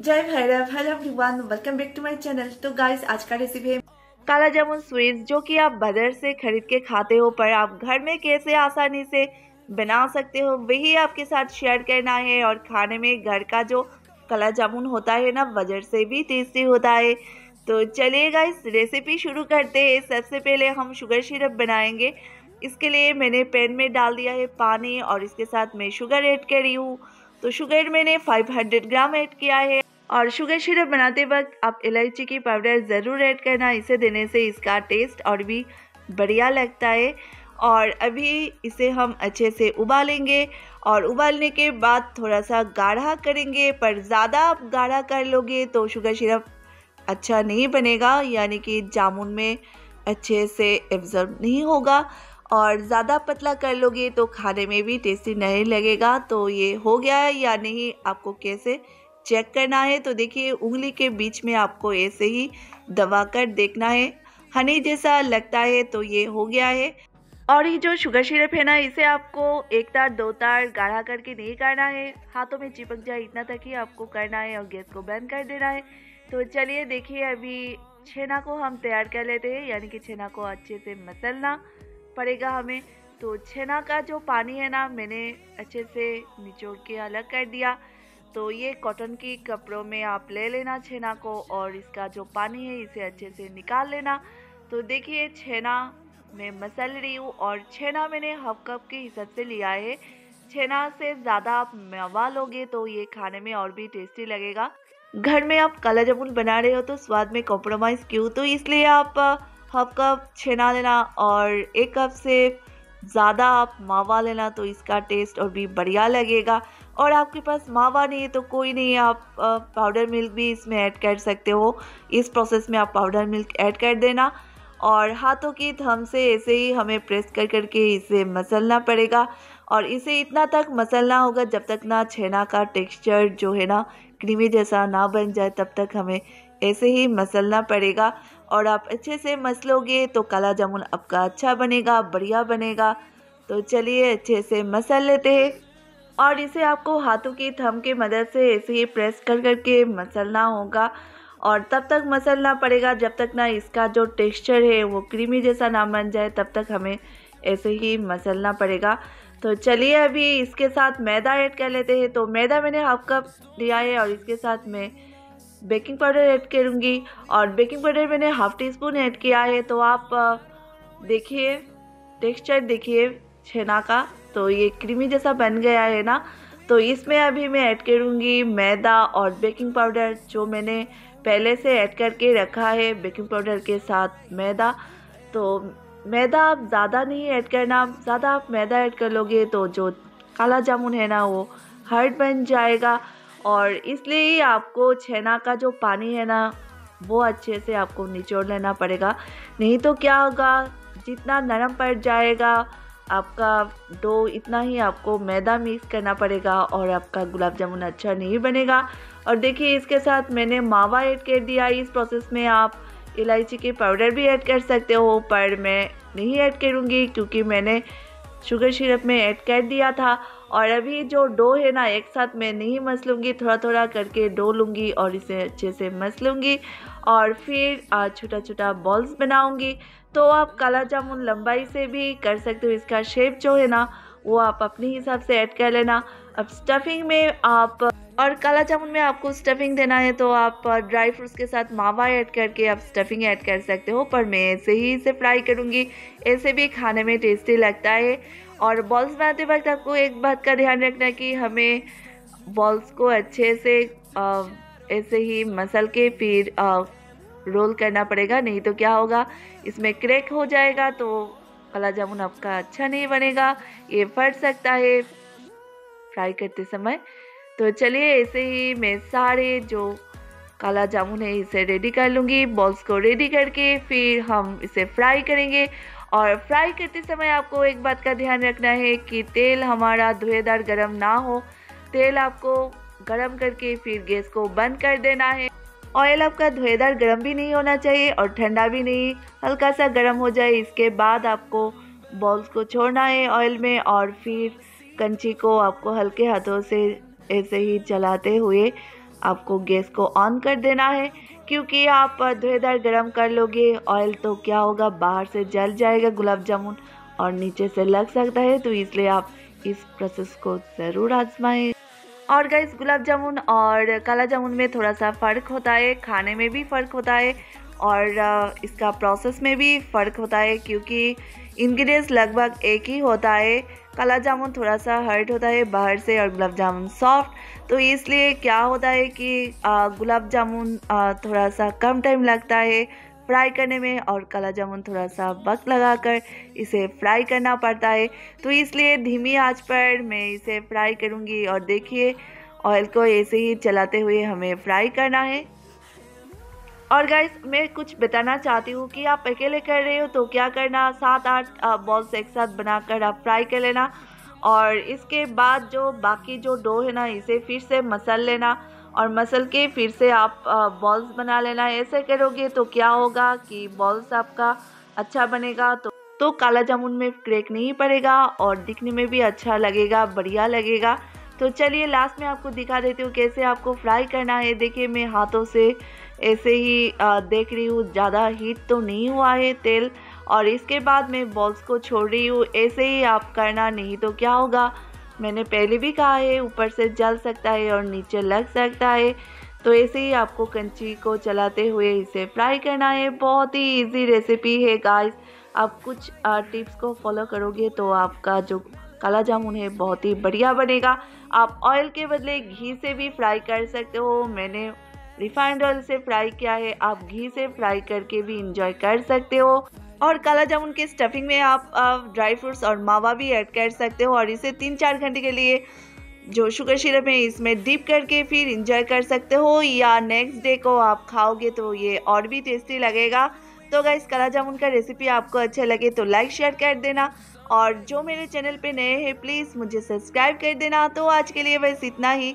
जय Bhairav hello everyone welcome back to my channel तो guys आज का रेसिपी है काला जामुन स्वीट्स जो कि आप बाज़ार से खरीद के खाते हो, पर आप घर में कैसे आसानी से बना सकते हो, वही आपके साथ शेयर करना है। और खाने में घर का जो काला जामुन होता है ना, बाज़ार से भी टेस्टी होता है। तो चलिए गाइस रेसिपी शुरू करते हैं। सबसे पहले हम शुगर सिरप बनाएँगे। इसके लिए मैंने पैन में डाल दिया है पानी और इसके साथ मैं शुगर ऐड कर रही हूँ। तो शुगर मैंने 500 ग्राम ऐड किया है। और शुगर सिरप बनाते वक्त आप इलायची की पाउडर ज़रूर ऐड करना। इसे देने से इसका टेस्ट और भी बढ़िया लगता है। और अभी इसे हम अच्छे से उबालेंगे और उबालने के बाद थोड़ा सा गाढ़ा करेंगे। पर ज़्यादा आप गाढ़ा कर लोगे तो शुगर सिरप अच्छा नहीं बनेगा। यानी कि जामुन में अच्छे से एब्जॉर्ब नहीं होगा। और ज़्यादा पतला कर लोगे तो खाने में भी टेस्टी नहीं लगेगा। तो ये हो गया है, या नहीं, आपको कैसे चेक करना है? तो देखिए, उंगली के बीच में आपको ऐसे ही दबा कर देखना है। हनी जैसा लगता है तो ये हो गया है। और ये जो शुगर सिरप है ना, इसे आपको एक तार, दो तार गाढ़ा करके नहीं करना है। हाथों में चिपक जाए, इतना तक ही आपको करना है और गैस को बंद कर देना है। तो चलिए, देखिए, अभी छेना को हम तैयार कर लेते हैं, यानी कि छेना को अच्छे से मसलना। पड़ेगा हमें। तो छेना का जो पानी है ना, मैंने अच्छे से निचोड़ के अलग कर दिया। तो ये कॉटन की कपड़ों में आप ले लेना छेना को और इसका जो पानी है, इसे अच्छे से निकाल लेना। तो देखिए, छेना मैं मसल रही हूँ और छेना मैंने हाफ़ कप के हिसाब से लिया है। छेना से ज़्यादा आप मवा लोगे तो ये खाने में और भी टेस्टी लगेगा। घर में आप काला जामुन बना रहे हो तो स्वाद में कॉम्प्रोमाइज़ क्यों? तो इसलिए आप हाफ़ कप छेना लेना और एक कप से ज़्यादा आप मावा लेना तो इसका टेस्ट और भी बढ़िया लगेगा और आपके पास मावा नहीं है तो कोई नहीं आप पाउडर मिल्क भी इसमें ऐड कर सकते हो इस प्रोसेस में आप पाउडर मिल्क ऐड कर देना और हाथों की थम से ऐसे ही हमें प्रेस कर करके इसे मसलना पड़ेगा और इसे इतना तक मसलना होगा जब तक ना छेना का टेक्सचर जो है ना क्रीमी जैसा ना बन जाए तब तक हमें ऐसे ही मसलना पड़ेगा। और आप अच्छे से मसलोगे तो काला जामुन आपका अच्छा बनेगा, बढ़िया बनेगा। तो चलिए अच्छे से मसल लेते हैं। और इसे आपको हाथों की थम की मदद से ऐसे ही प्रेस कर करके मसलना होगा। और तब तक मसलना पड़ेगा जब तक ना इसका जो टेक्सचर है वो क्रीमी जैसा ना बन जाए, तब तक हमें ऐसे ही मसलना पड़ेगा। तो चलिए अभी इसके साथ मैदा ऐड कर लेते हैं। तो मैदा मैंने हाफ़ कप लिया है और इसके साथ मैं बेकिंग पाउडर ऐड करूँगी और बेकिंग पाउडर मैंने हाफ़ टी स्पून ऐड किया है तो आप देखिए टेक्सचर देखिए, छेना का तो ये क्रीमी जैसा बन गया है ना तो इसमें अभी मैं ऐड करूँगी मैदा और बेकिंग पाउडर जो मैंने पहले से ऐड करके रखा है बेकिंग पाउडर के साथ मैदा तो मैदा आप ज़्यादा नहीं ऐड करना, ज़्यादा आप मैदा ऐड कर लोगे तो जो काला जामुन है ना, वो हार्ड बन जाएगा। और इसलिए ही आपको छेना का जो पानी है ना, वो अच्छे से आपको निचोड़ लेना पड़ेगा। नहीं तो क्या होगा, जितना नरम पड़ जाएगा, आपका डो इतना ही आपको मैदा मिक्स करना पड़ेगा और आपका गुलाब जामुन अच्छा नहीं बनेगा। और देखिए, इसके साथ मैंने मावा ऐड कर दिया। इस प्रोसेस में आप इलायची के पाउडर भी ऐड कर सकते हो, पर मैं नहीं ऐड करूँगी क्योंकि मैंने शुगर सिरप में ऐड कर दिया था और अभी जो डो है ना, एक साथ मैं नहीं मस लूँगी थोड़ा थोड़ा करके डो लूँगी और इसे अच्छे से मस लूँगी और फिर छोटा छोटा बॉल्स बनाऊँगी। तो आप काला जामुन लंबाई से भी कर सकते हो, इसका शेप जो है ना, वो आप अपने हिसाब से ऐड कर लेना। अब स्टफिंग में आप और काला जामुन में आपको स्टफिंग देना है तो आप ड्राई फ्रूट्स के साथ मावा ऐड करके आप स्टफिंग ऐड कर सकते हो पर मैं ऐसे ही इसे फ्राई करूँगी। ऐसे भी खाने में टेस्टी लगता है। और बॉल्स बनाते वक्त आपको एक बात का ध्यान रखना है कि हमें बॉल्स को अच्छे से आ, ऐसे ही मसल के फिर रोल करना पड़ेगा नहीं तो क्या होगा? इसमें क्रैक हो जाएगा तो काला जामुन आपका अच्छा नहीं बनेगा। ये फट सकता है। फ्राई करते समय। तो चलिए ऐसे ही मैं सारे जो काला जामुन है इसे रेडी कर लूँगी बॉल्स को रेडी करके फिर हम इसे फ्राई करेंगे। और फ्राई करते समय आपको एक बात का ध्यान रखना है कि तेल हमारा धुएदार गर्म ना हो। तेल आपको गर्म करके फिर गैस को बंद कर देना है। ऑयल आपका धुएदार गर्म भी नहीं होना चाहिए और ठंडा भी नहीं। हल्का सा गर्म हो जाए, इसके बाद आपको बॉल्स को छोड़ना है ऑयल में और फिर कंची को आपको हल्के हाथों से ऐसे ही चलाते हुए आपको गैस को ऑन कर देना है। क्योंकि आप धुएदार गर्म कर लोगे, ऑयल तो क्या होगा, बाहर से जल जाएगा गुलाब जामुन और नीचे से लग सकता है तो इसलिए आप इस प्रोसेस को ज़रूर आजमाएँ। और गाइस गुलाब जामुन और काला जामुन में थोड़ा सा फ़र्क होता है, खाने में भी फ़र्क होता है और इसका प्रोसेस में भी फ़र्क होता है, क्योंकि इंग्रेडिएंट्स लगभग एक ही होता है। काला जामुन थोड़ा सा हर्ट होता है बाहर से और गुलाब जामुन सॉफ्ट तो इसलिए क्या होता है कि गुलाब जामुन थोड़ा सा कम टाइम लगता है फ्राई करने में और काला जामुन थोड़ा सा वक्त लगाकर इसे फ्राई करना पड़ता है। तो इसलिए धीमी आँच पर मैं इसे फ्राई करूँगी और देखिए, ऑयल को ऐसे ही चलाते हुए हमें फ्राई करना है। और गाइस मैं कुछ बताना चाहती हूँ कि आप अकेले कर रहे हो तो क्या करना? सात आठ बॉल्स एक साथ बनाकर आप फ्राई कर लेना। और इसके बाद जो बाकी जो डो है ना, इसे फिर से मसल लेना। और मसल के फिर से आप बॉल्स बना लेना। ऐसे करोगे तो क्या होगा कि बॉल्स आपका अच्छा बनेगा। तो तो काला जामुन में क्रैक नहीं पड़ेगा और दिखने में भी अच्छा लगेगा, बढ़िया लगेगा। तो चलिए लास्ट में आपको दिखा देती हूँ कैसे आपको फ्राई करना है। देखिए मैं हाथों से ऐसे ही देख रही हूँ, ज़्यादा हीट तो नहीं हुआ है तेल, और इसके बाद मैं बॉल्स को छोड़ रही हूँ, ऐसे ही आप करना नहीं तो क्या होगा? मैंने पहले भी कहा है, ऊपर से जल सकता है और नीचे लग सकता है। तो ऐसे ही आपको कंची को चलाते हुए इसे फ्राई करना है। बहुत ही इजी रेसिपी है गाइस आप कुछ टिप्स को फॉलो करोगे तो आपका जो काला जामुन है, बहुत ही बढ़िया बनेगा। आप ऑयल के बदले घी से भी फ्राई कर सकते हो। मैंने रिफाइंड ऑयल से फ्राई किया है। आप घी से फ्राई करके भी इंजॉय कर सकते हो। और काला जामुन के स्टफिंग में आप ड्राई फ्रूट्स और मावा भी ऐड कर सकते हो। और इसे तीन चार घंटे के लिए जो शुगर सिरप है, इसमें डिप करके फिर इंजॉय कर सकते हो। या नेक्स्ट डे को आप खाओगे तो ये और भी टेस्टी लगेगा। तो अगर इस काला जामुन का रेसिपी आपको अच्छा लगे तो लाइक शेयर कर देना। और जो मेरे चैनल पे नए हैं प्लीज़ मुझे सब्सक्राइब कर देना। तो आज के लिए बस इतना ही।